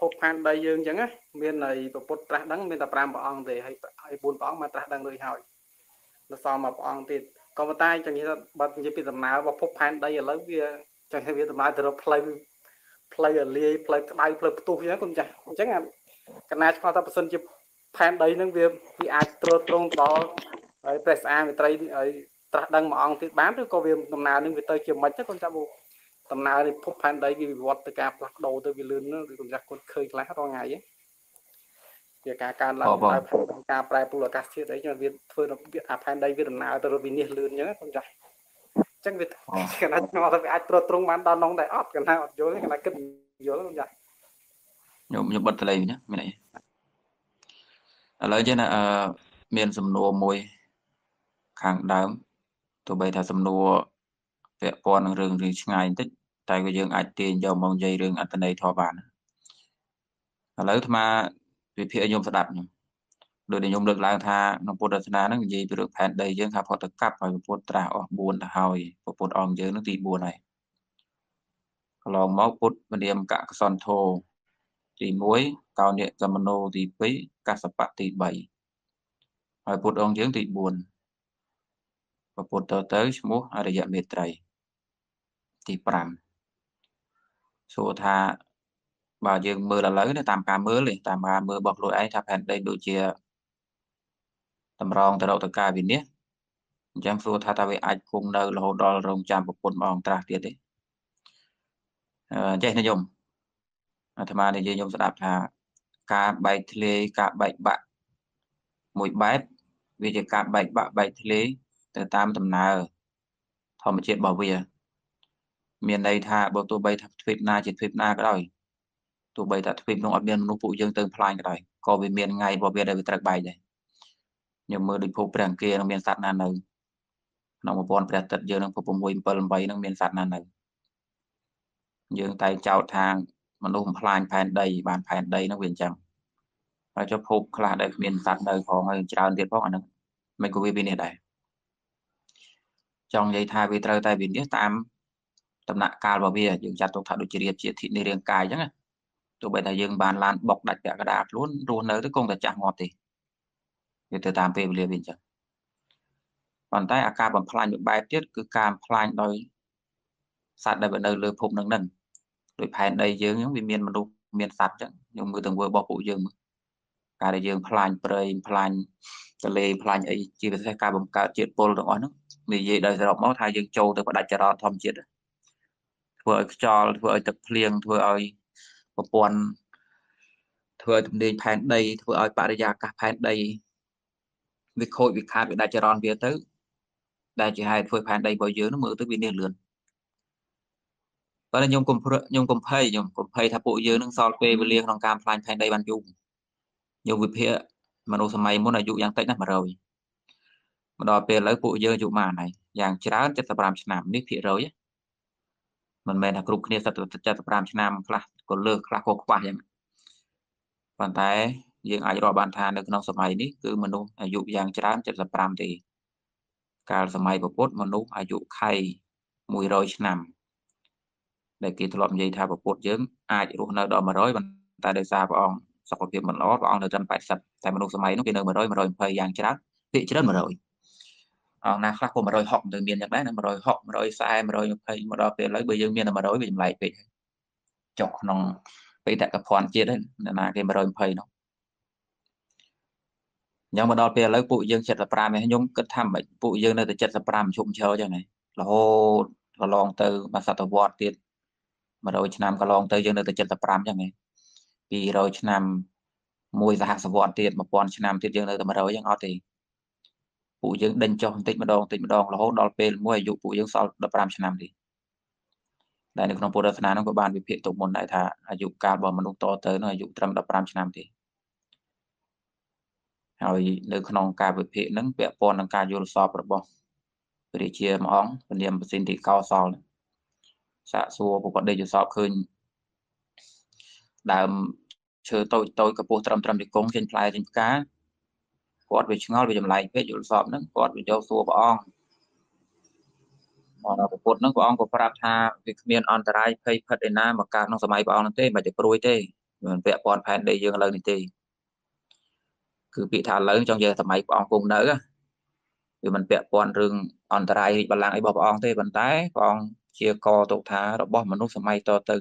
ភពផែនដីយើងអញ្ចឹងណាមាននៃពុទ្ធត្រាស់ដឹងមានតែ5ព្រះអង្គទេហើយហើយ4ព្រះអង្គមកត្រាស់ដឹងរួចហើយនៅសល់មួយព្រះអង្គទៀតក៏ប៉ុន្តែចឹងនិយាយថាបើនិយាយពីដំណើររបស់ភពផែនដីឥឡូវវាចឹងវាដំណើរទៅរកផ្លូវផ្លូវរលាយផ្លូវក្តៅផ្លូវផ្ទុះអញ្ចឹងគុំចាស់អញ្ចឹងកណាឆ្ងល់ថាបើសិនជាផែនដីហ្នឹងវាវាអាចត្រួតត្រងដល់ហើយព្រះស្អាមេត្រីហើយត្រាស់ដឹងមួយអង្គទៀតបានឬក៏វាដំណើរនឹងវាទៅជាមិនទៅគុំចាស់ ដំណើរនៃភពផែនដីវាវិវត្តទៅការផ្លាស់ប្ដូរទៅវាលឿនគឺគុំចាស់គាត់ឃើញខ្លះរាល់ថ្ងៃហ្នឹងវាការកើនឡើងដោយការប្រែប្រួលអាកាសធាតុអីចឹងវាធ្វើអាផែនដីវាដំណើរទៅរកវិនិច្ឆ័យលឿនអញ្ចឹងគុំចាស់ចឹងវាកណាឆ្ងល់ថាវាអាចត្រួតត្រងបានដល់នងតែអត់កណាអត់យល់កណាគិតយល់ខ្ញុំចាខ្ញុំខ្ញុំបិទតលេណាមានអីឥឡូវចេះណាអឺមានសំណួរមួយខាងដើមទោះបីថាសំណួរពាក់ព័ន្ធនឹងរឿងរឿងឆ្ងាយបន្តិច តែក៏យើងអាចទាញយកមកនិយាយរឿងអត្តន័យធម៌បានឥឡូវអាត្មាវិភាគឲ្យខ្ញុំស្ដាប់ខ្ញុំដោយដែលខ្ញុំលើកឡើងថាក្នុងពុទ្ធសាសនាហ្នឹងនិយាយពីរឿងផែនដីយើងថាផុតទៅកាប់ហើយពុទ្ធត្រាស់អស់4ទៅហើយពុទ្ធអង្គយើងនឹងទី4ហើយកន្លងមកពុទ្ធវិនាមកកសន្ធោទី1កោនិកមនោទី2កសបៈទី3ហើយពុទ្ធអង្គយើងទី4ពុទ្ធទៅទៅឈ្មោះអរិយមេត្រីទី5 សួរថាបើយើងមើលឥឡូវតាមការមើលតាមការមើលរបស់ខ្លួនឯងថាផែនដីដូចជាតម្រង់ទៅរកទៅការវិនិច្ឆ័យអញ្ចឹងសួរថាតើវាអាចគង់នៅរហូតដល់រងចាំប្រពន្ធមកត្រាស់ទៀតទេអញ្ចេះនិយមអាត្មានិយាយខ្ញុំស្ដាប់ថាការបែកធ្លាយការបែកបាក់មួយបែបវាជាការបែកបាក់បែកធ្លាយទៅតាមដំណើរធម្មជាតិរបស់វា មានន័យថាបើទោះបីថាទ្វីបណាជាទ្វីបណាក៏ដោយទោះបីថាទ្វីបនោះអត់មានមនុស្សពួកយើងទៅផ្លាញក៏ដោយក៏វាមានថ្ងៃរបស់វាដែលវាត្រូវបែកដែរខ្ញុំមើលដូចភពព្រះអង្គានឹងមានសត្វណានៅក្នុងប្រព័ន្ធព្រះអាទិត្យយើងនឹងភព6 7 8នឹងមានសត្វណានៅយើងតែចោទថាមនុស្សបំផ្លាញផែនដីបានផែនដីនឹងវាអញ្ចឹងហើយចុះភពខ្លះដែលគ្មានសត្វនៅផងហើយច្រើនទៀតផងអានឹងមិនក៏វាវិនិច្ឆ័យដែរចង់និយាយថាវាត្រូវតែវិនិច្ឆ័យតាម ដំណាក់កាលរបស់វាយើងចាត់ទុកថាដូចជារៀបជាធិនៃរាងកាយអញ្ចឹងទោះបីថាយើងបានឡានបុកដាច់ពាក់កណ្ដាលខ្លួនរស់នៅទៅគង់តែចាស់ងាប់ទេវាទៅតាមពេលវេលាវាអញ្ចឹងប៉ុន្តែអាការបំផ្លាញមួយបែបទៀតគឺការបំផ្លាញដោយសត្វដែលនៅលើភពនឹងនឹងដោយផែនដីយើងហ្នឹងវាមានមនុស្សមានសត្វអញ្ចឹងខ្ញុំមើលទង្វើរបស់ពួកយើងមើលការដែលយើងផ្លាញព្រៃផ្លាញទលេផ្លាញអីជាពិសេសការបង្កើតជាតិពុលទាំងអស់ហ្នឹងនិយាយដោយសរុបមកថាយើងចូលទៅផ្ដាច់ចរន្តធម្មជាតិ ធ្វើឲ្យខ្យល់ធ្វើឲ្យទឹកភ្លៀងធ្វើឲ្យប្រព័ន្ធធ្វើឲ្យទំនាញផែនដីធ្វើឲ្យបរិយាកាសផែនដីវាខូចវាខាតវាដាច់ចរន្តវាទៅ ដែលជាហេតុធ្វើផែនដីរបស់យើងនឹងមើលទៅវានេះលឿនប៉ុន្តែខ្ញុំកុំខ្ញុំកុំភ័យខ្ញុំកុំភ័យថាពួកយើងនឹងសល់ពេលវេលាក្នុងការផ្លាញ់ផែនដីបានយូរខ្ញុំវិភាគមនុស្សសម័យមុនអាយុយ៉ាងតិចណាស់100មកដល់ពេលឥឡូវពួកយើងអាយុប៉ុន្មានហើយយ៉ាងច្រើន75ឆ្នាំនេះភាគរយ មិនមែនថាគ្រប់គ្នាសិត75ឆ្នាំខ្លះក៏លើសខ្លះក៏ខ្វះយ៉ាងប៉ុន្តែយើងអាចរាប់បានថានៅក្នុងសម័យនេះគឺមនុស្សអាយុយ៉ាងច្រើន75ទេកាលសម័យពុទ្ធមនុស្សអាយុខៃ100ឆ្នាំដែលគេធ្លាប់និយាយថាពុទ្ធយើងអាចរស់នៅដល់100ប៉ុន្តែដោយសារព្រះអង្គសុខភាពមិនល្អព្រះអង្គនៅត្រឹម80តែមនុស្សសម័យនោះគេនៅ100 120យ៉ាងច្រើនភាគច្រើន100អង្គ ណាខ្លះក៏160ទៅមានយ៉ាងដែរណា160 140 120មកដល់ពេលឥឡូវបើយើងមានតែ100វាចម្លែកពេកចុះក្នុងបេតកភណ្ឌជាតិហ្នឹងណាគេ120នោះអញ្ចឹងមកដល់ពេលឥឡូវពួកយើង75ឯងខ្ញុំគិតថាមិនពួកយើងនៅតែ75ជុំឈរអញ្ចឹងឯងរហូតកន្លងទៅមួយសតវត្សទៀត100ឆ្នាំកន្លងទៅយើងនៅតែ75អញ្ចឹងឯង200ឆ្នាំមួយសហសវត្សទៀត1000ឆ្នាំទៀតយើងនៅតែ100អញ្ចឹងអត់ទេ ពួកយើងដេញចុះបន្តិចម្ដងបន្តិចម្ដងរហូតដល់ពេលមួយអាយុពួកយើងសល់15ឆ្នាំទេដែលនៅក្នុងពុទ្ធសាសនានោះក៏បានវិភាគទុកមុនដែរថាអាយុកាលរបស់មនុស្សតទៅនោះអាយុត្រឹម15ឆ្នាំទេហើយនៅក្នុងការវិភាគហ្នឹងពាក់ព័ន្ធនឹងការយល់សពរបស់ព្រះរាជាមួយអង្គពនាមប្រសិទ្ធិកោសលសាកសួរប្រកបដេកយល់សពឃើញដើមឈើតូចតូចកពស់ត្រឹមត្រឹមទីកងចេញផ្លែចេញផ្កា គាត់វាឆ្ងល់វាចម្លែកពេកយល់សពហ្នឹងគាត់វាយកសួរព្រះអង្គមកដល់ពុទ្ធហ្នឹងព្រះអង្គក៏ប្រាប់ថាវាគ្មានអន្តរាយភ័យភិតឯណាមកកើតក្នុងសម័យព្រះអង្គហ្នឹងទេមិនតែព្រួយទេមិនពាក់ព័ន្ធផែនដីយើងឥឡូវនេះទេគឺពាក្យថាឥឡូវចង់និយាយសម័យព្រះអង្គគង់នៅវាមិនពាក់ព័ន្ធរឿងអន្តរាយរាជបល្ល័ង្កអីរបស់ព្រះអង្គទេប៉ុន្តែព្រះអង្គជាកទុកថារបស់មនុស្សសម័យតទៅ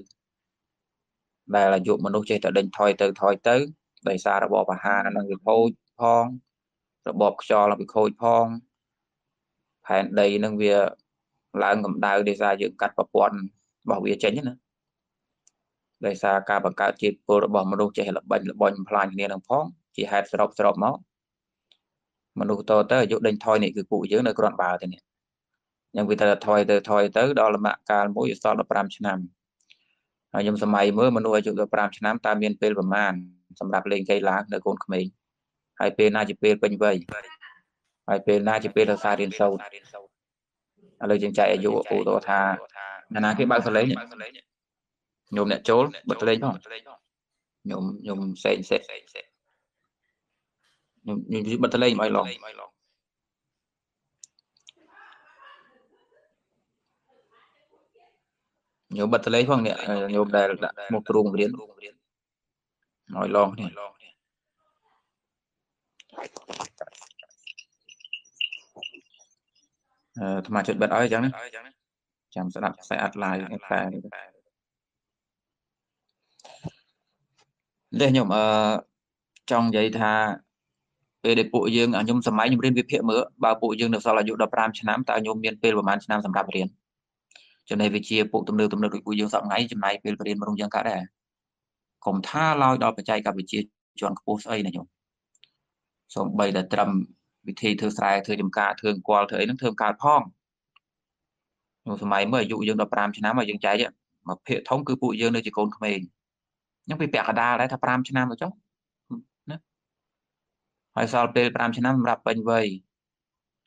ដែលអាយុមនុស្សចេះតែដេញថយទៅថយទៅដោយសាររបបអាហារនឹងវាខូចផង របបខ្យល់នឹងវាខូចផងផែនដីនឹងវាឡើងកម្ដៅដោយសារយើងកាត់ប្រព័ន្ធរបស់វាចេញណាដោយសារការបង្កើតជាតិពុលរបស់មនុស្សចេះល្បិញល្បន់ផ្លាញគ្នានឹងផងជាហេតុស្របស្របមកមនុស្សតទៅអាយុដេញថយនេះគឺពួកយើងនៅគ្រាន់បើទេនេះយ៉ាងវាទៅថយទៅថយទៅដល់លំកាលមួយសល់15ឆ្នាំហើយខ្ញុំសម័យមើលមនុស្សអាយុ15ឆ្នាំតើមានពេលប្រមាណសម្រាប់លេងកីឡានៅកូនក្មេង ហើយពេលណាជាពេលពេញវ័យហើយពេលណាជាពេលរសារៀនសូត្រឥឡូវយើងចែកអាយុឧទាហរណ៍ថាណាគេបើកសលេងខ្ញុំអ្នកចូលបិទសលេងផងខ្ញុំខ្ញុំសេងសេងខ្ញុំខ្ញុំបិទសលេងឲ្យឡងញោមបិទតលេងផងនេះញោមដែលដាក់ឈ្មោះគ្រូបង្រៀនឲ្យឡងនេះ អឺអាត្មាចិត្តបិទឲ្យអញ្ចឹងណាចាំស្ដាប់ខ្សែអត់ឡាយខ្សែនេះនេះខ្ញុំអឺចង់និយាយថាពេលដែលពួកយើងខ្ញុំសម័យខ្ញុំរៀនវិភាគមើលបើពួកយើងនៅសល់អាយុ15ឆ្នាំតើខ្ញុំមានពេលប្រហែលឆ្នាំសម្រាប់រៀនចំណេះវិជ្ជាពួកទំនើបទំនើបដូចពួកយើងសប្ងៃចំណាយពេលរៀនមនុស្សយ៉ាងកើតដែរកុំថាឡើយដល់បច្ចេកវិទ្យាជាន់ខ្ពស់ស្អីណាញោម សូម្បីតែត្រឹមវិធីធ្វើស្រែធ្វើចំការធ្វើអង្គលធ្វើអីហ្នឹងធ្វើកើតផងក្នុងសម័យមើលអាយុយើង15ឆ្នាំហើយយើងចែកមកភាគធំគឺពួកយើងនៅជាកូនក្មេងអញ្ចឹងវាពាក់កណ្ដាលដែរថា5ឆ្នាំទៅចុះណាហើយសល់ពេល5ឆ្នាំសម្រាប់ពេញវ័យ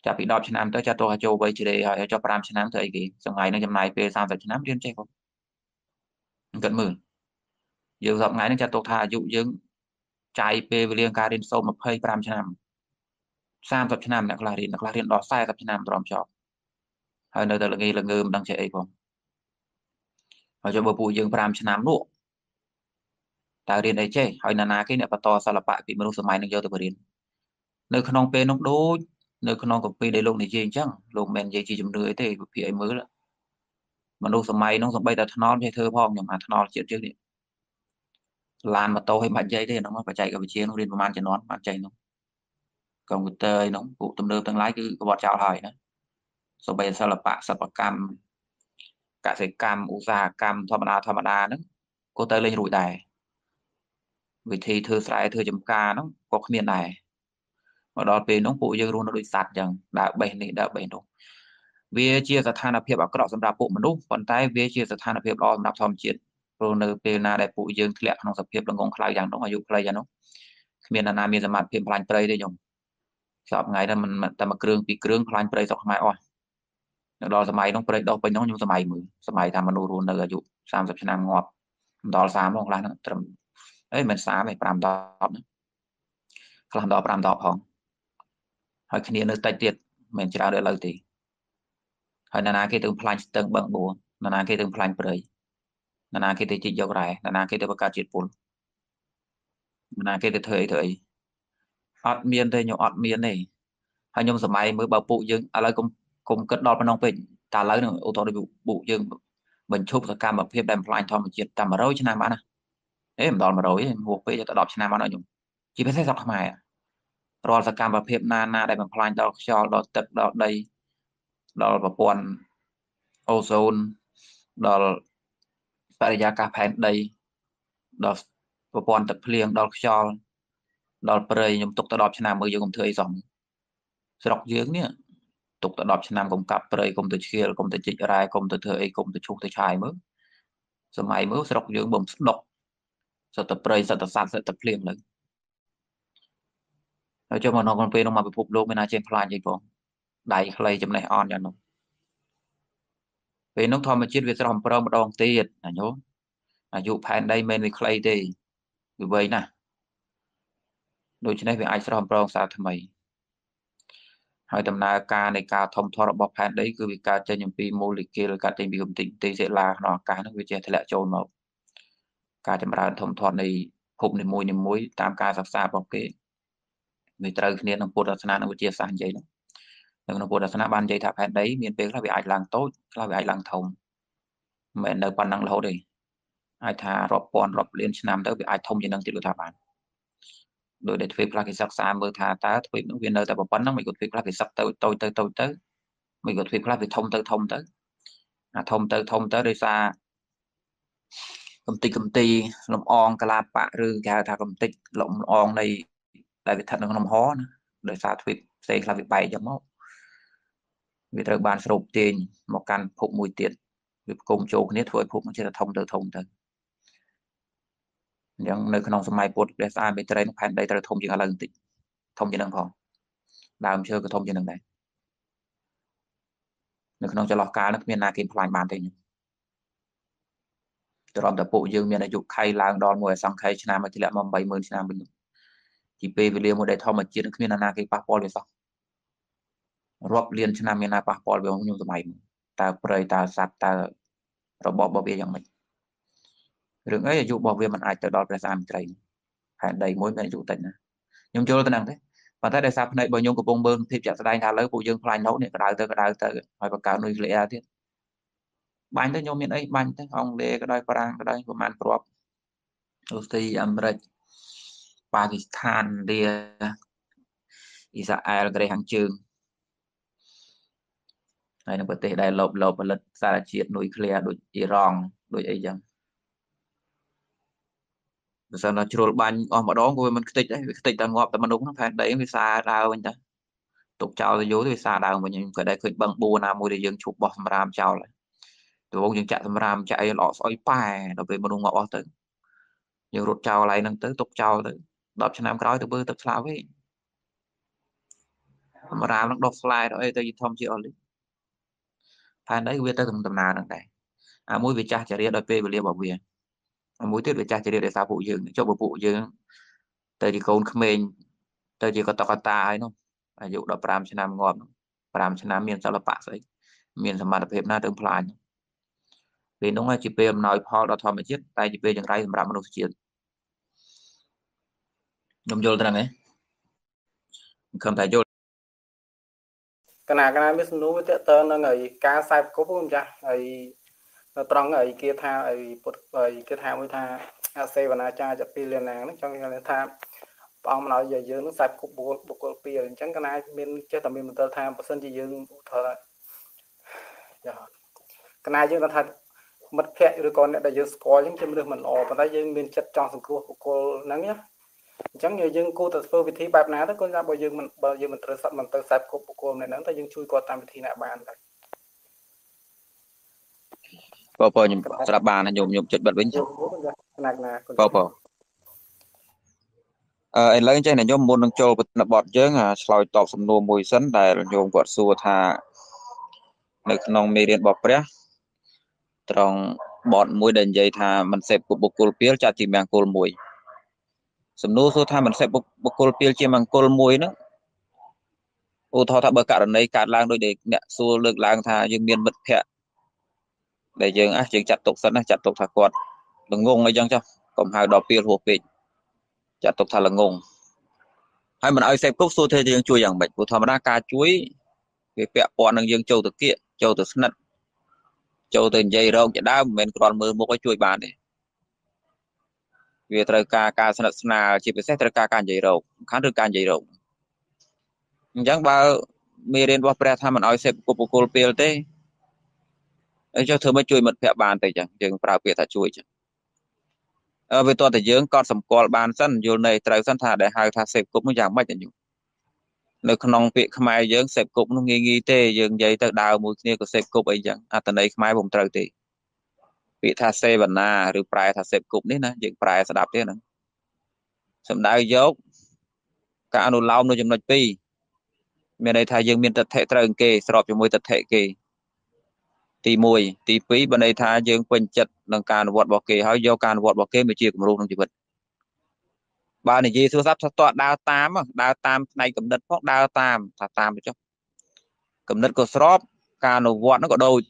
ចាប់ពី10ឆ្នាំទៅចាត់ទោះឲ្យចូលវ័យជ្រេហើយចុះ5ឆ្នាំទៅអីគេសង្ហៃនឹងចំណាយពេល30ឆ្នាំរៀនចេះគាត់គាត់មើលយើងសប្ថ្ងៃនេះចាត់ទុកថាអាយុយើង ចាយពេលវេលាការរៀនសូត្រ25ឆ្នាំ30ឆ្នាំអ្នកខ្លះរៀនអ្នកខ្លះរៀនដល់40ឆ្នាំទ្រាំចប់ហើយនៅតែល្ងីល្ងើមិនដឹងចេះអីផងហើយចុះបើពួកយើង5ឆ្នាំនោះតើរៀនអីចេះហើយណានាគេអ្នកបន្តសិល្បៈពីមនុស្សសម័យនឹងយកទៅបរៀននៅក្នុងពេលនោះដូចនៅក្នុងកម្ពីដែលលោកនិយាយអញ្ចឹងលោកមិននិយាយជាជំនឿអីទេវិភាគឲ្យមើលមនុស្សសម័យនោះសំបីតែថ្នល់ចេះធ្វើផងខ្ញុំអាថ្នល់ជាតិជើងនេះ ឡានម៉ូតូឲ្យបាច់និយាយទេហ្នឹងបច្ចេកវិទ្យានោះរៀនប្រហែលជំនាន់បាច់ចេះនោះកុំព្យូទ័រឯនោះពួកទំនើបទាំងឡាយគឺក្បត់ចោលហើយណាសូម្បីសិល្បៈសិប្បកម្មកសិកម្មឧស្សាហកម្មធម្មតាធម្មតាហ្នឹងក៏ទៅលេងរួចដែរវិធីធ្វើស្រែធ្វើចំការហ្នឹងក៏គ្មានដែរមកដល់ពេលនោះពួកយើងរស់នៅដូចសត្វអញ្ចឹងដើរបេះនេះដើរបេះនោះវាជាស្ថានភាពអាក្រក់សម្រាប់ពួកមនុស្សប៉ុន្តែវាជាស្ថានភាពល្អសម្រាប់ធម្មជាតិ ព្រោះនៅពេលណាដែលពួកយើងធ្លាក់ក្នុងសភាពល្ងងខ្លៅយ៉ាងនោះអាយុខ្លីយ៉ាងនោះគ្មានណាមានសមត្ថភាពផ្លាញ់ព្រៃទេខ្ញុំសពថ្ងៃហ្នឹងមិនតែមួយគ្រឿងពីរគ្រឿងផ្លាញ់ព្រៃស្រុកខ្មែរអស់នៅដល់សម័យនោះព្រៃដុះពេញនោះខ្ញុំសម័យមើលសម័យថាមនុស្សរស់នៅអាយុ30ឆ្នាំងាប់ដល់30មកខ្លះហ្នឹងត្រឹមអីមិន30ទេ5 10ណាខ្លះដល់5 10ផងហើយគ្នានៅតិចទៀតមិនច្រើនដូចឥឡូវទេហើយណានាគេទៅផ្លាញ់ស្ទឹងបឹងបួរណានាគេទៅផ្លាញ់ព្រៃ ណានាគេទៅជីកយករ៉ែណានាគេទៅបង្កើតជាតិពុលណានាគេទៅធ្វើអីធ្វើអីអត់មានទេខ្ញុំអត់មានទេហើយខ្ញុំសម័យមើលបើពួកយើងឥឡូវកុំកុំគិតដល់ប៉ុណ្ណឹងពេកតែឥឡូវនឹងឧទាហរណ៍ដូចពួកយើងបញ្ឈប់សកម្មភាពដែលបំផ្លាញធម្មជាតិតែ100ឆ្នាំបានណាអេមិនដល់100ទេហួសពេកទៅ10ឆ្នាំបានខ្ញុំជាពិសេសស្រុកខ្មែររាល់សកម្មភាពណាណាដែលបំផ្លាញដល់ខ្យល់ដល់ទឹកដល់ដីដល់ប្រព័ន្ធអូโซនដល់ បរិយាកាសផែនដីដល់ប្រព័ន្ធទឹកភ្លៀងដល់ខ្យល់ដល់ព្រៃខ្ញុំទុកទៅ10ឆ្នាំមើលយើងកុំធ្វើអីសោះស្រុកយើងនេះទុកទៅ10ឆ្នាំកុំកាប់ព្រៃកុំទៅឈៀលកុំទៅជីករ៉ែកុំទៅធ្វើអីកុំទៅឈូសទៅឆាយមើលសម័យមើលស្រុកយើងបំស្ដុកសត្វតែព្រៃសត្វតែសត្វសត្វតែភ្លៀងលើហើយចុះមកក្នុងពេលនោះមកពិភពលោកមានណាជាខ្លាចអីផងដៃខ្លីចំណេះអន់យ៉ាងនោះ ពេលនោះធម្មជាតិវាស្រស់ប្រងម្ដងទៀតណាញោមអាយុផែនដីមិនវាខ្លីទេវាវែងណាស់ដូច្នេះវាអាចស្រស់ប្រងសារថ្មីហើយដំណើរការនៃការធំធាត់របស់ផែនដីគឺវាកើតចេញអំពីម៉ូលេគុលកើតចេញពីកំទេចទេសិលាក្នុងអាកាសហ្នឹងវាចេះធ្លាក់ចូលមកការចម្រើនធំធាត់នៃភពនីមួយនីមួយតាមការសិក្សារបស់គេវាត្រូវគ្នានឹងពុទ្ធសាសនានិងវិទ្យាសាស្ត្រនិយាយនោះ នៅក្នុងពុទ្ធសាសនាបាននិយាយថាផែនដីមានពេលខ្លះវាអាចឡើងតូចខ្លះវាអាចឡើងធំមិនមែននៅប៉ុណ្ណឹងរហូតទេអាចថារាប់ពាន់រាប់លានឆ្នាំទៅវាអាចធំជាងនឹងទៀតថាបានដោយដែលទ្វីបខ្លះគេសិក្សាមើលថាតើទ្វីបនោះវានៅតែប៉ុណ្ណឹងមិនក៏ទ្វីបខ្លះវាសឹកទៅតូចទៅតូចទៅមិនក៏ទ្វីបខ្លះវាធំទៅធំទៅអាធំទៅធំទៅដោយសារកំតិចកំទីលំអងកលាបៈឬគេហៅថាកំតិចលំអងនៃដែលវាស្ថិតនៅក្នុងហណាដោយសារទ្វីបផ្សេងខ្លះវាបែកចឹងមក វាត្រូវបានស្រូបទាញមកកាន់ភពមួយទៀតវាផ្គុំចូលគ្នាធ្វើឲ្យភពมันជាធំទៅធំទៅអញ្ចឹងនៅក្នុងសម័យពុទ្ធព្រះស្អាតមេត្រីនឹងផែនដីត្រូវធំជាងឥឡូវបន្តិចធំជាងនឹងផងដើមឈើក៏ធំជាងនឹងដែរនៅក្នុងចន្លោះកាលនោះគ្មានណាគេផ្លាញ់បានទេត្រឹមតែពួកយើងមានអាយុខៃឡើងដល់មួយអសង្ខ័យឆ្នាំមកធ្លាក់មក80000ឆ្នាំវិញទីពេលវេលាមួយដែលធម្មជាតិគ្មានណាគេប៉ះពាល់វាសោះ រាប់លានឆ្នាំមានណាប៉ះពាល់វាខ្ញុំសម័យតើព្រៃតើសត្វតើរបបរបស់វាយ៉ាងម៉េចរឿងអីអាយុរបស់វាមិនអាចទៅដល់ព្រះសាមិត្រីហេតុដីមួយមានអាយុតិចណាខ្ញុំយល់ទៅហ្នឹងទេប៉ុន្តែដោយសារផ្នែករបស់ខ្ញុំកំពុងមើលភាពជាក់ស្ដែងថាលើពួកយើងខ្លាញ់រហូតនេះក្តៅទៅក្តៅទៅហើយបង្កើតនុយក្លេអ៊ែរទៀតបាញ់ទៅខ្ញុំមានអីបាញ់ទៅអង់គ្លេសក៏ដោយបារាំងក៏ដោយប្រហែលគ្រាប់អូស្ត្រាលីអាមេរិកប៉ាគីស្ថានឥណ្ឌាអ៊ីស្រាអែលកូរ៉េខាងជើង ហើយនៅប្រទេសដែលលោបលោបផលិតសារជាតិនុយក្លេអ៊ែរដូចអ៊ីរ៉ង់ដូចអីចឹងបើសិនថាជ្រុលបាញ់អស់ម្ដងក៏វាមិនខ្ទេចដែរវាខ្ទេចតែងាប់តែមនុស្សហ្នឹងផែនដីវាសាដើរវិញតាទុកចោលទៅយូរទៅវាសាដើមវិញខ្ញុំក៏ដែរឃើញបឹងបួរណាមួយដែលយើងឈប់បោះសម្រាមចោលទៅវងយើងចាក់សម្រាមចាក់អីល្អស្អុយប៉ែដល់ពេលមនុស្សងាប់អស់ទៅយើងរត់ចោលកន្លែងហ្នឹងទៅទុកចោលទៅ10ឆ្នាំក្រោយទៅមើលទឹកស្លាប់វិញសម្រាមនឹងដុះស្លែដល់អីទៅធម្មជាអស់លី ផែនដីវាទៅដំណើរហ្នឹងដែរអាមួយវាចាស់ចរិយាដោយពេលវេលារបស់វាមួយទៀតវាចាស់ជារៀបដោយសារពួកយើងចុះពួកយើងទៅជាកូនក្មេងទៅជាកតកតាហើយនោះអាយុ15ឆ្នាំងាប់5ឆ្នាំមានសិល្បៈស្អីមានសមត្ថភាពណាទៅផ្លាញពេលនោះជាពេលអំណោយផលដល់ធម្មជាតិតែជាពេលចង្រៃសម្រាប់មនុស្សជាតិខ្ញុំយល់ត្រឹងទេខ្ញុំតែយល់ កណាកណាមានសំណួរវាតើតើនឹងឯការខ្សែប្រគប់ខ្ញុំចាស់ហើយនៅត្រង់អីគេថាអីពុទ្ធអីគេថាមួយថាអាសេវនាចាចពីលាណាហ្នឹងចង់ថាព្រះអង្គមិនឲ្យយើងនឹងសាច់គប់បុគ្គលបុគ្គលពីរអញ្ចឹងកណាមានចេះតែមានមន្ទិលថាបើសិនជាយើងឧទាហរណ៍យ៉ាកណាយើងថាមិត្តភ័ក្តិឬក៏អ្នកដែលយើងស្គាល់អញ្ចឹងជាមនុស្សមិនល្អប៉ុន្តែយើងមានចិត្តចង់សង្គ្រោះបុគ្គលហ្នឹងណា អញ្ចឹងយើងគួរតែធ្វើវិធីបែបណាទៅគាត់ថាបើយើងមិនបើយើងមិនត្រូវសត្វមិនទៅសាច់គប់បុគ្គលម្នាក់ហ្នឹងតែយើងជួយគាត់តាមវិធីណាបានដែរបើបើខ្ញុំស្រាប់បានខ្ញុំខ្ញុំចិត្តបិទវិញណាណាបើបើអឺឥឡូវចេះខ្ញុំមុននឹងចូលប្រធានបទយើងឆ្លើយតបសំណួរមួយសិនដែលញោមគាត់សួរថានៅក្នុងមេរៀនរបស់ព្រះត្រង់បទមួយដែលនិយាយថាមិនសេពបុគ្គលពីលចាត់ជាមង្គលមួយ សំណួរសួរថាមិនសេពបុគ្គលពីលជាមង្គលមួយហ្នឹងឧទាហរណ៍ថាបើករណីកើតឡើងដោយអ្នកសួរលើកឡើងថាយើងមានមិត្តភ័ក្តិដែលយើងអះយើងចាត់ទុកសិនណាចាត់ទុកថាគាត់ល្ងងអីចឹងចុះកុំហៅដល់ពេលហួសពេកចាត់ទុកថាល្ងងហើយមិនឲ្យសេពគុកសួរថាយើងជួយយ៉ាងម៉េចព្រោះធម្មតាការជួយវាពាក់ព័ន្ធនឹងយើងចូលទៅគៀកចូលទៅស្និទ្ធចូលទៅនិយាយរោគជាដើមមិនមែនគ្រាន់មើលមុខឲ្យជួយបានទេ វាត្រូវការការស្និទ្ធស្នាលជាពិសេសត្រូវការការនិយាយរោគសំខាន់ឬការនិយាយរោគអញ្ចឹងបើមេរៀនរបស់ព្រះថាមិនឲ្យសេពគុកបុគ្គលពេលទេអញ្ចឹងធ្វើមកជួយមិត្តភ័ក្តិបានទៅចឹងយើងប្រើពាក្យថាជួយចឹងអឺវាតើតើយើងកត់សម្គាល់បានសិនយល់ន័យត្រូវសិនថាដែលហៅថាសេពគប់នោះយ៉ាងម៉េចញោមនៅក្នុងពាក្យខ្មែរយើងសេពគប់នោះងាយងាយទេយើងនិយាយទៅដើរមួយគ្នាក៏សេពគប់អីចឹងអត្តន័យខ្មែរពុំត្រូវទេ ពាក្យថាសេវនាឬប្រែថាសេពគប់នេះណាយើងប្រែស្ដាប់ទេហ្នឹងសំដៅយកការអនុលោមនៅចំណុច2មានន័យថាយើងមានទិដ្ឋិត្រូវគេស្របជាមួយទិដ្ឋិគេទី1ទី2បើន័យថាយើងពេញចិត្តនឹងការអនុវត្តរបស់គេហើយយកការអនុវត្តរបស់គេមកជាគំរូក្នុងជីវិតបើនិយាយទូរស័ព្ទថាតើដើរតាមដើរតាមផ្នែកកំណត់ផងដើរតាមថាតាមទៅចុះកំណត់ក៏ស្របការអនុវត្តនោះក៏ដូច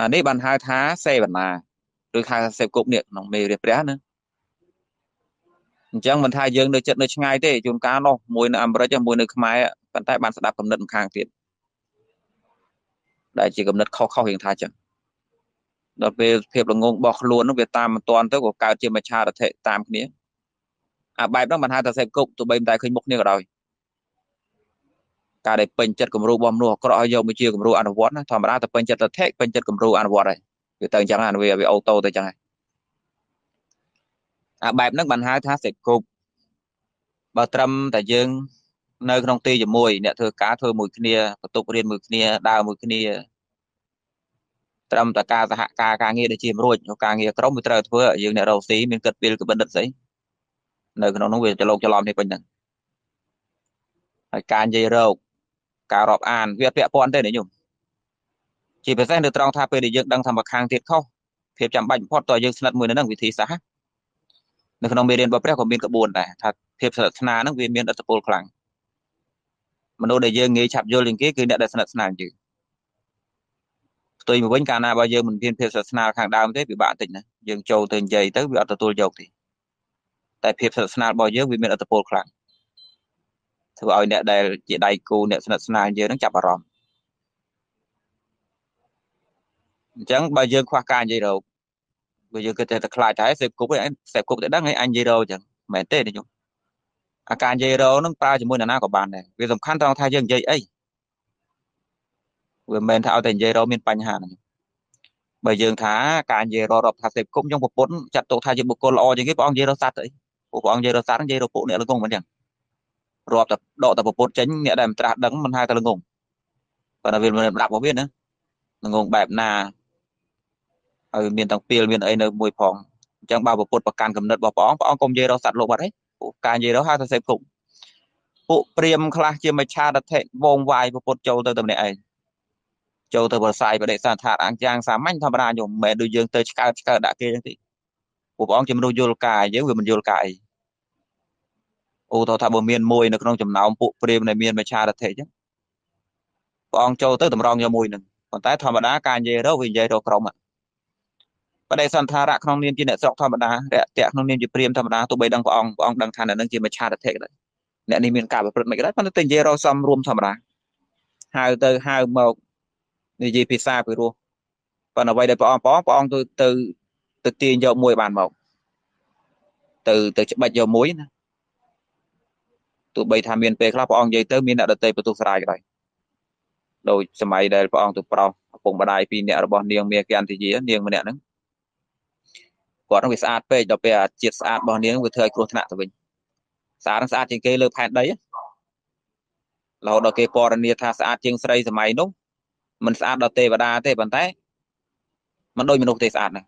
អានេះបានហៅថាសេវនាឬហៅសេពគប់នេះក្នុងមេរៀនព្រះណាអញ្ចឹងមិនថាយើងនៅចិត្តនៅឆ្ងាយទេជួនកាលនោះមួយនៅអាមេរិកមួយនៅខ្មែរប៉ុន្តែបានស្ដាប់កំណត់ម្ខាងទៀតដែលជាកំណត់ខុសខុសរៀងថាអញ្ចឹងដល់ពេលភាពល្ងងរបស់ខ្លួននោះវាតាមមិនទាន់ទៅក៏កើតជាមច្ឆារថិតាមគ្នាអាបែបហ្នឹងមិនហៅថាសេពគប់ទោះបីមិនតែឃើញមុខគ្នាក៏ដោយ ការដែលពេញចិត្តគំរូរបស់មនុស្សអាក្រក់ឲ្យយកមកជាគំរូអនុវត្តណាធម្មតាទៅពេញចិត្តលទ្ធិពេញចិត្តគំរូអនុវត្តហើយវាទៅអញ្ចឹងអាវាវាអូតូទៅអញ្ចឹងហើយអាបែបហ្នឹងបានហៅថាសេពគប់បើត្រឹមតែយើង នៅក្នុងទីជាមួយអ្នកធ្វើការធ្វើមួយគ្នាបន្ទប់រៀនមួយគ្នាដើរមួយគ្នាត្រឹមតែការសហការការងារដូចជារួចការងារក្រុមវាត្រូវធ្វើយើងអ្នករកស៊ីមានគិតពេលកបិណ្ឌិតស្អីនៅក្នុងនោះវាច្រឡោកច្រឡំនេះពេញហ្នឹងហើយការនិយាយរោគ ការរាប់អានវាពាក់ព័ន្ធទេនេះញោមជាពិសេសនៅត្រង់ថាពេលដែលយើងដឹងថាមកខាងទៀតខុសភាពចាំបាច់បំផុតតើយើងស្និទ្ធមួយនៅនឹងវិធីសាស្ត្រនៅក្នុងមេរៀនរបស់ព្រះក៏មានក្បួនដែរថាភាពស្និទ្ធស្នាលហ្នឹងវាមានឥទ្ធិពលខ្លាំងមនុស្សដែលយើងងាយឆាប់យល់ជាងគេគឺអ្នកដែលស្និទ្ធស្នាលជាងផ្ទុយមកវិញកាលណាបើយើងមិនមានភាពស្និទ្ធស្នាលខាងដើមទេពិបាកតិចណាយើងចូលទៅនិយាយទៅវាអត់ទទួលយកទេតែភាពស្និទ្ធស្នាលរបស់យើងវាមានឥទ្ធិពលខ្លាំង ធ្វើឲ្យអ្នកដែលជាដៃគូអ្នកស្និទ្ធស្នាលយើងនឹងចាប់អារម្មណ៍អញ្ចឹងបើយើងខ្វះការនិយាយរោគបើយើងគិតតែខ្លាចតែសេពគប់ឯងសេពគប់តែដឹងឯងអញនិយាយរោអញ្ចឹងមិនមែនទេនេះខ្ញុំអាការនិយាយរោនឹងប្រើជាមួយនរណាក៏បានដែរវាសំខាន់ត្រង់ថាយើងនិយាយអីវាមិនមែនថាឲ្យតែនិយាយរោមានបញ្ហាហ្នឹងបើយើងថាការនិយាយរោរាប់ថាសេពគប់យើងប្រពន្ធចាត់ទុកថាជាបុគ្គលល្អជាងគេព្រះអង្គនិយាយរោសត្វអីព្រះអង្គនិយាយរោសត្វនិយាយរោពួកអ្នកល្ងងមិនអញ្ចឹង រាប់តែដកតែប្រពុតចេញអ្នកដែលមិនត្រាស់ដឹងមិនហៅតែល្ងងប៉ុន្តែវាមិនដាប់របស់វាណាល្ងងបែបណាហើយមានទាំងពីលមានអីនៅមួយផងអញ្ចឹងបើប្រពុតប្រកាន់កំណត់របស់ព្រះអង្គព្រះអង្គកុំនិយាយរកសត្វលោកបាត់ទេពួកការនិយាយរកហៅថាសេពគុកពួកព្រាមខ្លះជាមច្ឆាដតិវងវាយប្រពុតចូលទៅតែម្នាក់ឯងចូលទៅប្រសាយបដិសន្ធាតអង្គយ៉ាងសាមញ្ញធម្មតាយំមិនមែនដូចយើងទៅឆ្កើតឆ្កើតដាក់គេចឹងទេពួកព្រះអង្គជាមនុស្សយល់កាយយើងវាមិនយល់កាយអូ ទៅថាបើមានមួយនៅក្នុងចំណោមពួកព្រាមដែលមានមច្ឆារថិអញ្ចឹងព្រះអង្គចូលទៅតម្រង់យកមួយនឹងប៉ុន្តែធម្មតាការនិយាយរកវានិយាយរកក្រុមបដិសន្ធារៈក្នុងនាមជាអ្នកស្រុកធម្មតារយៈក្នុងនាមជាព្រាមធម្មតាទោះបីដឹងព្រះអង្គព្រះអង្គដឹងថាអ្នកនឹងជាមច្ឆារថិក៏ដោយអ្នកនេះមានការប្រព្រឹត្តមិនក៏ដោយប៉ុន្តែទៅនិយាយរកសំរួមធម្មតាហៅទៅហៅមកនិយាយភាសាពីរោះប៉ុន្តែអ្វីដែលព្រះអង្គព្រះអង្គព្រះអង្គទៅទៅទៅទាញយកមួយបានមកទៅទៅច្បាច់យកមួយណា ទោះបីថាមានពេលខ្លះព្រះអង្គនិយាយទៅមានអ្នកដតីបន្ទុះស្រាយក៏ដោយដោយសម័យដែលព្រះអង្គទៅប្រោសឪពុកម្ដាយពីរនាក់របស់នាងមាគន្តិយានាងម្នាក់ហ្នឹងគាត់នឹងវាស្អាតពេកដល់ពេលជាតិស្អាតរបស់នាងវាធ្វើឲ្យគ្រោះថ្នាក់ទៅវិញស្អាតនឹងស្អាតជាងគេលើផែនដីរហូតដល់គេពណ៌នាថាស្អាតជាងស្រីសម័យនោះមិនស្អាតដល់ទេវតាទេប៉ុន្តែមិនដូចមនុស្សទេស្អាតហ្នឹង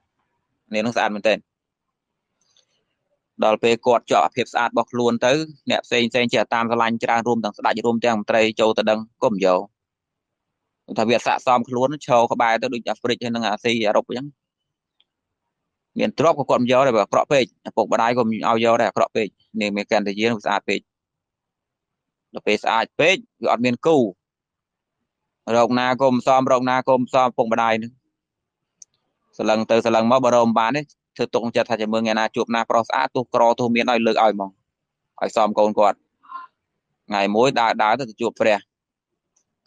នាងនឹងស្អាតមែនទែន ដល់ពេលគាត់ជាប់ភាពស្អាតរបស់ខ្លួនទៅអ្នកផ្សេងផ្សេងជាតាមស្រឡាញ់ច្រើនរួមទាំងស្ដេចរួមទាំងមន្ត្រីចូលទៅដឹងក៏មិនយកថាវាស័កសមខ្លួនឈរក្បែរទៅដូចអាហ្វ្រិកហើយនិងអាស៊ីអឺរ៉ុបអញ្ចឹងមានទ្រពក៏គាត់មិនយកដែរបើអាក្រក់ពេកឪពុកម្ដាយក៏មិនឲ្យយកដែរអាក្រក់ពេកនាងមានកន្តយានឹងស្អាតពេកដល់ពេលស្អាតពេកវាអត់មានគូរោគណាក៏មិនសមរោគណាក៏មិនសមឪពុកម្ដាយនឹងសលឹងទៅសលឹងមកបើរមបាននេះ ធ្វើទុកចិត្តថាជាមើងថ្ងៃណាជួបណាប្រុសស្អាតទោះក្រទោះមានឲ្យលើកឲ្យហ្មងឲ្យសមកូនគាត់ថ្ងៃមួយដើរដើរទៅជួបព្រះ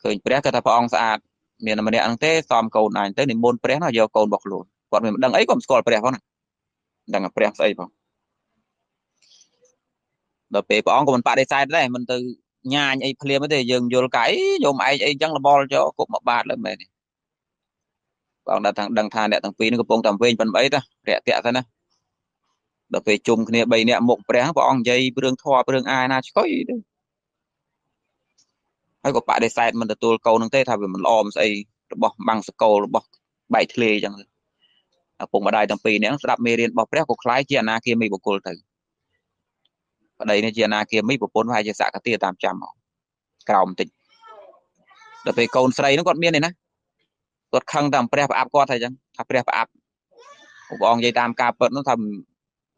ឃើញព្រះគាត់ថាព្រះអង្គស្អាតមានម្នាក់ហ្នឹងទេសមកូនអញទៅនិមន្តព្រះនោះយកកូនរបស់ខ្លួនគាត់មិនដឹងអីក៏មិនស្គាល់ព្រះផងណាដឹងថាព្រះស្អីផងដល់ពេលព្រះអង្គក៏មិនបដិសេធដែរមិនទៅញ៉ាញអីភ្លាមទេយើងយល់កាយយកឯងអីចឹងលបលចោគប់មកបាតលើមែនទេ បងដឹងដឹងថាអ្នកទាំងពីរនេះកំពុងតែវែងប៉ុណ្ណីតារាក់តាក់ទៅណាដល់ពេលជុំគ្នា3នាក់មុខព្រះព្រះអង្គនិយាយរឿងធម៌រឿងអាយណាឆ្កុយទៅហើយក៏បដិសេធមិនទទួលកូននឹងទេថាវាមិនល្អមិនស្អីរបស់បាំងសកលរបស់បែកធ្លាយចឹងឪពុកម្ដាយទាំងពីរនាក់ស្ដាប់មេរៀនរបស់ព្រះក៏ខ្លាយជាអនាគាមីបុគ្គលទៅប្តីនេះជាអនាគាមីប្រពន្ធហើយជាសក្តិតាមចាំមកក្រោមតិចដល់ពេលកូនស្រីនោះគាត់មានឯណា គាត់ខឹងតាមព្រះប្រអាប់គាត់ថាអញ្ចឹងថាព្រះប្រអាប់ព្រះអង្គនិយាយតាមការពិតនោះថា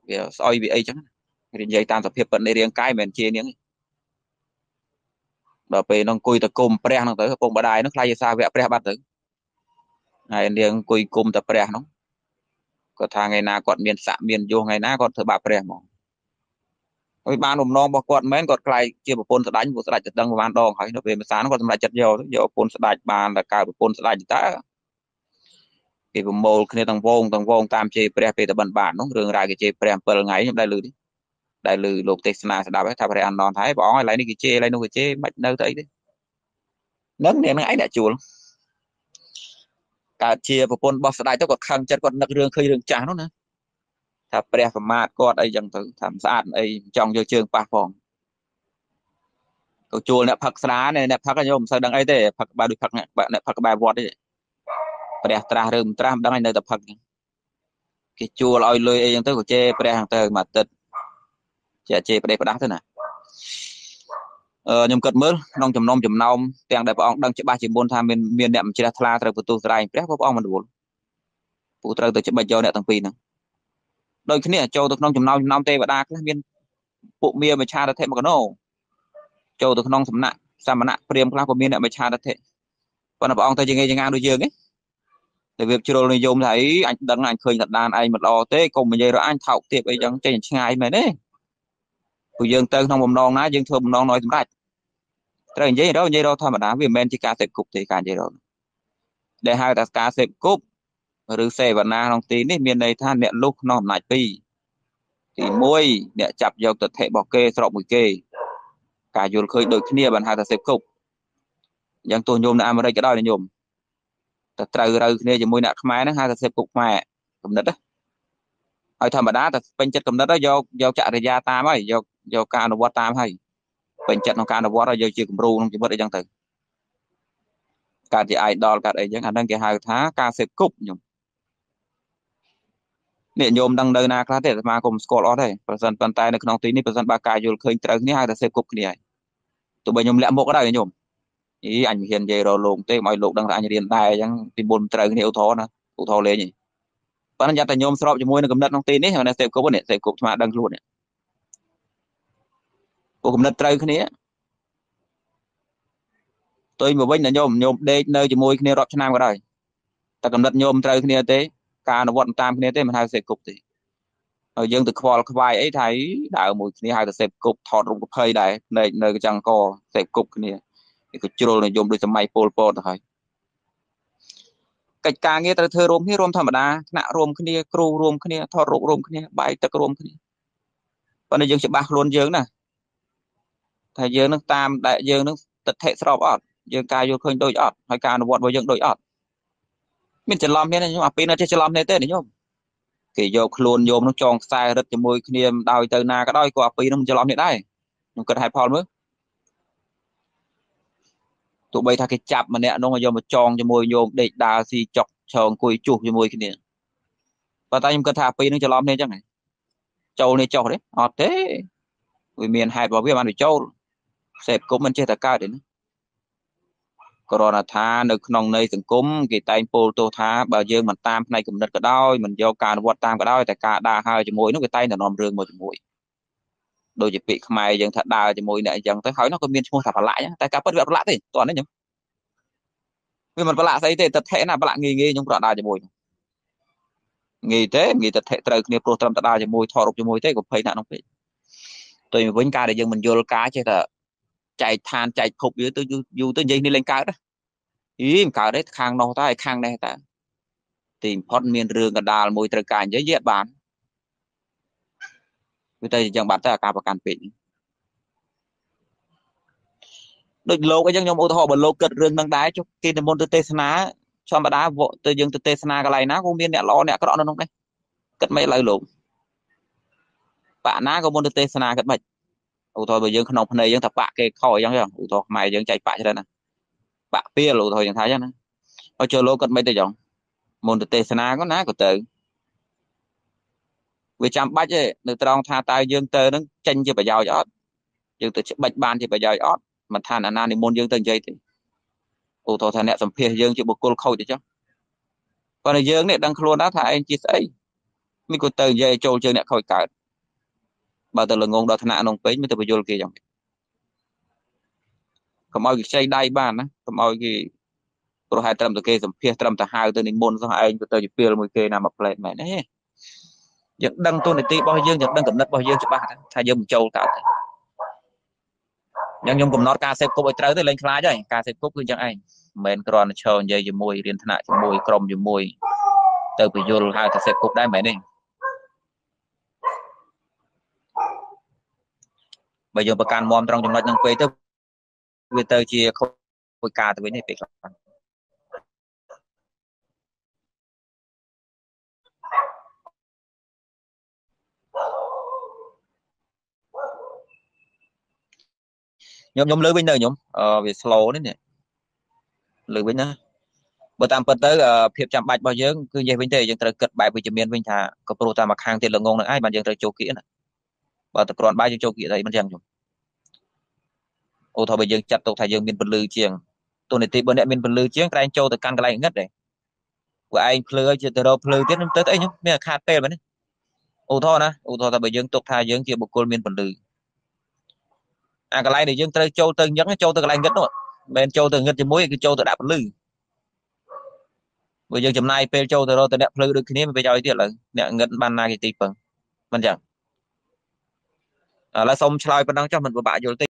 វាស្អុយវាអីចឹងនិយាយតាមសភាពពិតនៃរាងកាយមិនមែនជានាងដល់ពេលនោះអង្គុយទៅគុំព្រះនោះទៅឪពុកម្ដាយនោះខ្លាចជាសាវកព្រះបាត់ទៅហើយនាងអង្គុយគុំតែព្រះនោះគាត់ថាថ្ងៃណាគាត់មានស័កមានយោថ្ងៃណាគាត់ធ្វើបាបព្រះហ្មងហើយបានបំណងរបស់គាត់មិនមែនគាត់ខ្លាយជាប្រពន្ធស្ដេចពួកស្ដេចទៅដឹងប្រហែលដងហើយនៅពេលភាសាគាត់សម្រេចចិត្តយកយកប្រពន្ធស្ដេចបានតែកើតប្រពន្ធស្ដេចតើ គេប្រមូលគ្នាទាំងវងទាំងវងតាមជេរព្រះពេលតបិណ្ឌបាតនោះរឿងរ៉ាវគេជេរព្រះ7ថ្ងៃខ្ញុំដែរឮនេះដែលឮលោកទេសនាស្ដាប់ថាព្រះអនន្តថៃព្រះអង្គឥឡូវនេះគេជេរឥឡូវនោះគេជេរមិននៅទៅអីទេនឹងអ្នកនឹងឯងអ្នកជួលកើតជាប្រពន្ធរបស់ស្ដេចទៅគាត់ខឹងចិត្តគាត់នឹករឿងឃើញរឿងចាស់នោះណាថាព្រះប្រមាថគាត់អីចឹងទៅថាស្អាតអីចង់យកជើងប៉ះផងទៅជួលអ្នកផឹកស្រាអ្នកផឹកខ្ញុំមិនសូវដឹងអីទេផឹកបែបដូចផឹកអ្នកផឹកបែបវត្តទេ ព្រះត្រាស់ឬមិនត្រាស់មិនដឹងឯនៅតែផឹកគេជួលឲ្យលុយអីចឹងទៅក៏ជេរព្រះហ្នឹងទៅមួយអាទិត្យជាជេរប្រទេសប្រដាស់ទៅណាអឺខ្ញុំគិតមើលក្នុងចំណោមចំណោមទាំងដែលព្រះអង្គដឹងច្បាស់ជាមុនថាមានមានអ្នកមិនជ្រះថ្លាត្រូវបន្ទោសស្រែងព្រះព្រះអង្គមិនរវល់ពូត្រូវទៅច្បាច់យកអ្នកទាំងពីរហ្នឹងដូចគ្នាចូលទៅក្នុងចំណោមចំណោមទេវតាខ្លះមានពួកមាមច្ឆារថិមកណោចូលទៅក្នុងសំណាក់សមណៈព្រាមខ្លះក៏មានអ្នកមច្ឆារថិប៉ុន្តែព្រះអង្គទៅជាងាយចងាដូចយើងឯង តែវាជ្រុលនិយមថាអីអញដឹងអញឃើញថាដានឯងមិនល្អទេកុំនិយាយរកអញថោកទៀតអីចឹងចេញឆ្ងាយមែនទេពួកយើងទៅក្នុងបំណងណាយើងធ្វើបំណងឲ្យសម្រេចត្រូវនិយាយរកនិយាយរកធម្មតាវាមិនមែនជាការសេពគប់ទេការនិយាយរកដែលហៅថាការសេពគប់ឬសេវនាក្នុងទីនេះមានន័យថាអ្នកលុះក្នុងអំណាចពីរទី1អ្នកចាប់យកទិដ្ឋិរបស់គេស្របមួយគេការយល់ឃើញដូចគ្នាបានហៅថាសេពគប់យ៉ាងទោះញោមនៅអាមេរិកក៏ដោយញោម តែត្រូវរើគ្នាជាមួយអ្នកខ្មែរហ្នឹងហៅថាសេពគប់ខ្មែរកំណត់ណាហើយធម្មតាតែពេញចិត្តកំណត់ហើយយកយកចរិយាតាមហើយយកយកការអនុវត្តតាមហើយពេញចិត្តក្នុងការអនុវត្តហើយយកជាគំរូក្នុងជីវិតអីចឹងទៅកើតជា idol កើតអីចឹងអាហ្នឹងគេហៅថាការសេពគប់ញោមនេះញោមដឹងនៅណាខ្លះទេអាត្មាក៏មិនស្គាល់អត់ទេប្រសិនប៉ុន្តែនៅក្នុងទីនេះប្រសិនបើការយល់ឃើញត្រូវគ្នាហៅថាសេពគប់គ្នាហើយទោះបីខ្ញុំលាក់មុខក៏ដោយញោម អីអញមិនហ៊ាននិយាយរលោកទេមកឲ្យលោកដឹងថាអញរៀនដែរអញ្ចឹងពីមុនត្រូវគ្នាឧទាហរណ៍ណាឧទាហរណ៍លេងឯងប៉ុន្តែយ៉ាតែញោមស្របជាមួយនឹងកំណត់ក្នុងទីនេះហ្នឹងសេពគប់នេះសេពគប់ស្មាដឹងខ្លួននេះពួកកំណត់ត្រូវគ្នាផ្ទុយមកវិញណាញោមញោមដេកនៅជាមួយគ្នារាប់ឆ្នាំក៏ដោយតែកំណត់ញោមត្រូវគ្នាទេការអនុវត្តតាមគ្នាទេមិនហៅសេពគប់ទេហើយយើងទៅខ្វល់ខ្វាយអីថាដើរមួយគ្នាហៅថាសេពគប់ថតរូបកភ័យដែរនៅនៅកញ្ចឹងកសេពគប់គ្នា គេក៏ជ្រុលនិយមដូចសម័យពលពតទៅហើយកិច្ចការងារត្រូវធ្វើរួមគ្នារួមធម្មតាថ្នាក់រួមគ្នាគ្រូរួមគ្នាថតរូបរួមគ្នាបាយទឹករួមគ្នាប៉ុន្តែយើងច្បាស់ខ្លួនយើងណាថាយើងនឹងតាមដែលយើងនឹងទិដ្ឋិស្របអត់យើងការយល់ឃើញដូចអត់ហើយការអនុវត្តរបស់យើងដូចអត់មានច្រឡំមានខ្ញុំអាពីណាចេះច្រឡំនេះទេញោមគេយកខ្លួនញោមនឹងចងខ្សែរឹតជាមួយគ្នាមិនដោយទៅណាក៏ដោយក៏អាពីនឹងច្រឡំនេះដែរខ្ញុំគិតហេតុផលមើល ទោះបីថាគេចាប់ម្នាក់នោះយកមកចងជាមួយញោមដេកដើរស៊ីចុកឈរអង្គុយជុះជាមួយគ្នាប៉ុន្តែខ្ញុំគិតថាអាពីនឹងច្រឡំនេះអញ្ចឹងចូលនេះចុះទេអត់ទេវាមានហេតុរបស់វាបានវាចូលសេពគុំមិនចេះតែកើតទេណាគ្រាន់តែថានៅក្នុងន័យសង្គមគេតែងពោលទោសថាបើយើងមិនតាមផ្នែកគំនិតក៏ដោយមិនយកការអនុវត្តតាមក៏ដោយតែការដើរហើរជាមួយនោះគេតែងតែនាំរឿងមកជាមួយ ដូចជាពាក្យខ្មែរយើងថាដើរជាមួយអ្នកអញ្ចឹងទៅហើយនោះក៏មានឈ្មោះថាប្រឡាក់តែការពិតវាប្រឡាក់ទេតោះនេះខ្ញុំវាមិនប្រឡាក់ស្អីទេតថេណាប្រឡាក់ងាយងាយខ្ញុំប្រដើរជាមួយងាយទេងាយតថេត្រូវគ្នាព្រោះត្រឹមតដើរជាមួយថតរូបជាមួយទេក៏ភ័យណាស់នោះពេកទៅវិញការដែលយើងមិនយល់ការចេះតែចែកឋានចែកភពវាទៅយូរទៅនិយាយនេះលេងកើតអីមិនកើតទេខាងនោះតើខាងនេះតើទីបំផុតមានរឿងកដាលមួយត្រូវការនិយាយយេបាន វាទៅយ៉ាងបាត់ទៅអាការប្រកាន់ពេកដូចលោកអញ្ចឹងខ្ញុំឧទាហរណ៍បើលោកគិតរឿងនឹងដែរចុះគេនិមន្តទៅទេសនាធម្មតាទៅយើងទៅទេសនាកន្លែងណាក៏មានអ្នកល្អអ្នកអាក្រក់នៅនោះដែរគិតមិនឥឡូវលោកបាក់ណាក៏មុនទៅទេសនាគិតមិនឧទាហរណ៍បើយើងក្នុងភ្នែកយើងថាបាក់គេខអញ្ចឹងឧទាហរណ៍ខ្មែរយើងចែកបាក់ច្រើនណាបាក់ពីលឧទាហរណ៍យ៉ាងថាអញ្ចឹងណាហើយចូលលោកគាត់មិនទៅចង់មុនទៅទេសនាក៏ណាក៏ទៅ វាចាំបាច់ទេនៅត្រង់ថាតើយើងទៅនឹងចេញជាប្រយោជន៍អត់យើងទៅច្បាច់បានជាប្រយោជន៍អត់មិនថាអាណានិមន្តយើងទៅនិយាយទេឧទាហរណ៍ថាអ្នកសម្ភាសយើងជាបុគ្គលខូចទៅចុះប៉ុន្តែយើងនេះដឹងខ្លួនដែរថាឯងជាស្អីមិនក៏ទៅនិយាយចូលជើងអ្នកខូចកើតបើទៅល្ងងដល់ថ្នាក់នោះពេកមិនទៅបញ្យល់គេយ៉ាងកុំឲ្យគេខ្ចីដៃបានណាកុំឲ្យគេប្រហែលត្រឹមតែគេសម្ភាសត្រឹមតែហៅទៅនិមន្តសោះឯងទៅទៅជាពីលមួយគេណាមកផ្លែតមែនទេ យើងដឹងទូនីតិរបស់យើងយើងដឹងកំណត់របស់យើងច្បាស់ថាយើងបញ្ចូលកើតទៅយ៉ាងខ្ញុំកំណត់ការសេពគប់ឲ្យត្រូវទៅលេងខ្លាចហើយការសេពគប់គឺយ៉ាងឯងមិនមែនគ្រាន់តែឈរនិយាយជាមួយរៀនថ្នាក់ជាមួយក្រុមជាមួយទៅពយល់ហៅថាសេពគប់ដែរមែនទេបើយើងប្រកាន់មមត្រង់ចំណុចហ្នឹងពេកទៅវាទៅជាខូចការទៅវិញទេពេលខ្លះ ខ្ញុំខ្ញុំលើវិញទៅខ្ញុំវា slow នេះនេះលើវិញណាបើតាមពិតទៅភាពចាំបាច់របស់យើងគឺនិយាយវិញទេយើងត្រូវគិតបែបវិជ្ជមានវិញថាក៏ព្រោះតែមួយខាងទៀតល្ងងនឹងឯងបានយើងត្រូវចូលគៀកណាបើតែគ្រាន់បាយយើងចូលគៀកតែមិនចឹងខ្ញុំអូថាបើយើងចាត់ទុកថាយើងមានពលឺជាងទូនីតិបើអ្នកមានពលឺជាងក្រែងចូលទៅកាន់កន្លែងងឹតទេពួកឯងភ្លឺឲ្យទៅរកភ្លឺទៀតខ្ញុំទៅអីខ្ញុំមានខាតពេលមែនទេឧទាហរណ៍ណាឧទាហរណ៍ថាបើយើងទុកថាយើងជាបុគ្គលមានពលឺ អាកន្លែងដែលយើងត្រូវចូលទៅញឹងចូលទៅកន្លែងងឹតនោះមិនមែនចូលទៅងឹតជាមួយគឺចូលទៅដាក់ពលឺបើយើងចំណាយពេលចូលទៅរកទៅអ្នកភ្លឺដូចគ្នាមិនវាឲ្យទៀតឥឡូវអ្នកងឹតបានណាគេទីពឹងមិនចឹងឥឡូវសុំឆ្លើយប៉ុណ្ណឹងចុះមិនពិបាកយល់ទេ